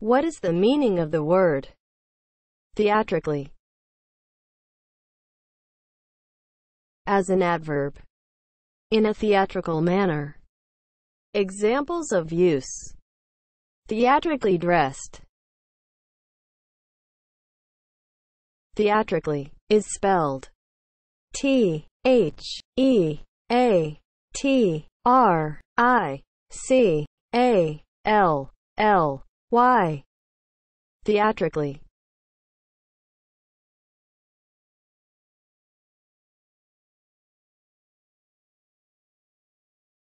What is the meaning of the word theatrically? As an adverb. In a theatrical manner. Examples of use. Theatrically dressed. Theatrically is spelled T H E A T R I C A L L Y. Theatrically